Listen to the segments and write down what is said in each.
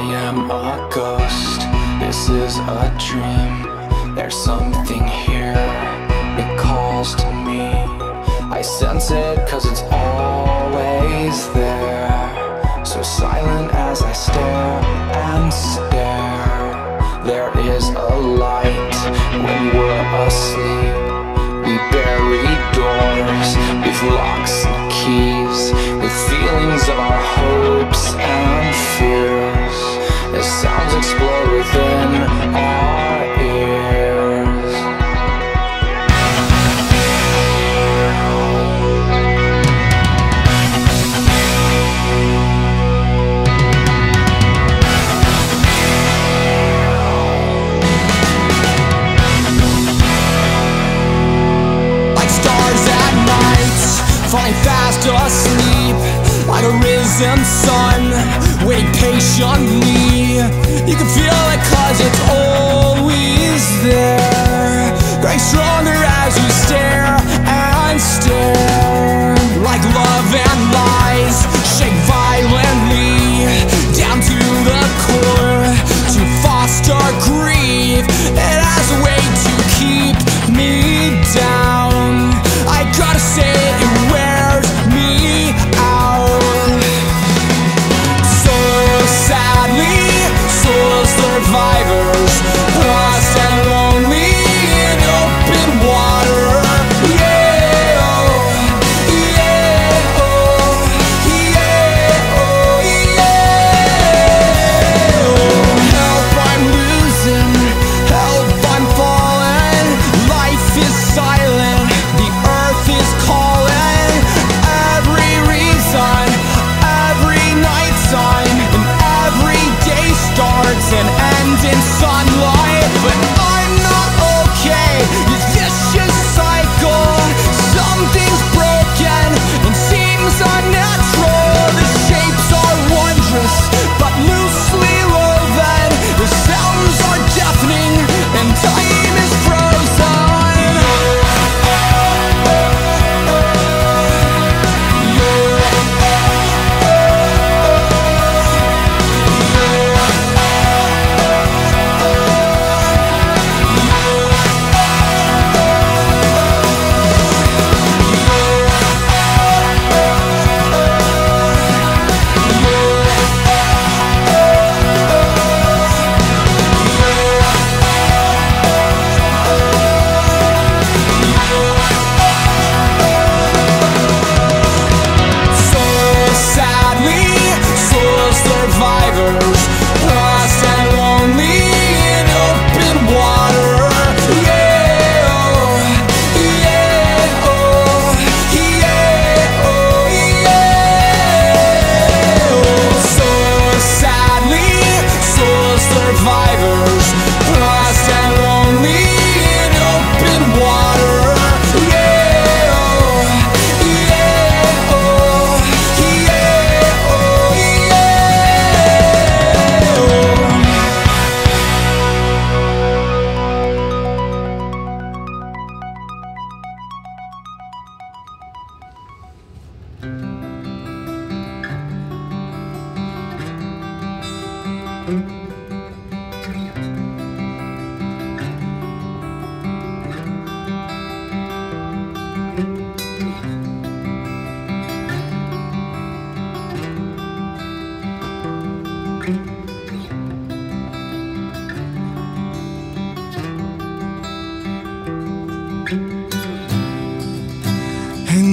am a ghost, this is a dream. There's something here, it calls to me. I sense it cause it's always there. So silent as I stare and stare. There is a light when we're asleep. We bury doors with locks and keys, with feelings of sounds explode within our ears. like stars at night, falling fast asleep, like a risen sun, waiting patiently. You can feel it cause it's always there, growing stronger survivors,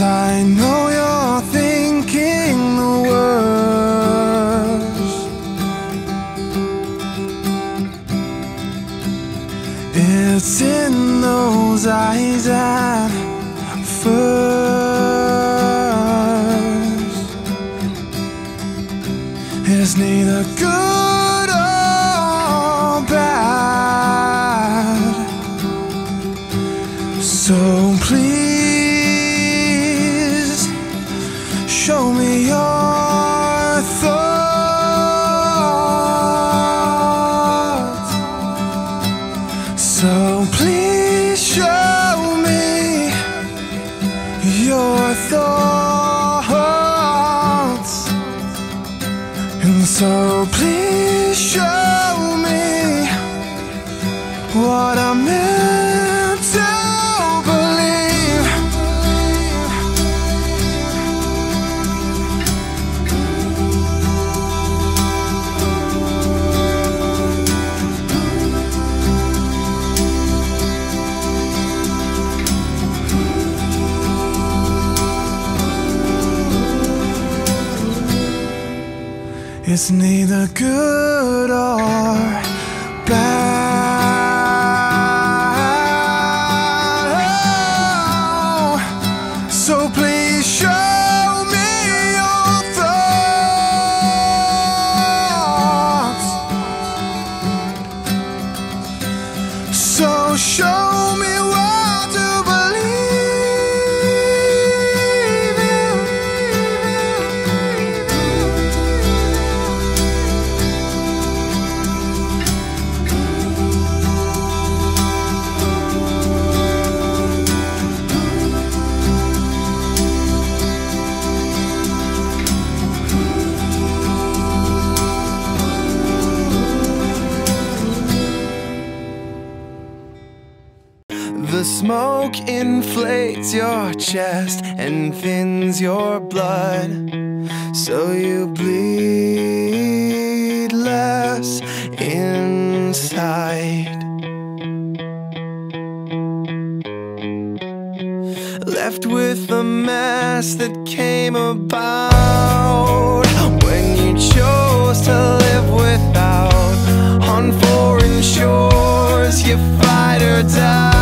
And I know you're thinking the worst. It's in those eyes at first. It's neither good or bad. So It's neither good or Smoke inflates your chest and thins your blood, so you bleed less inside. Left with the mess that came about when you chose to live without. On foreign shores, you fight or die.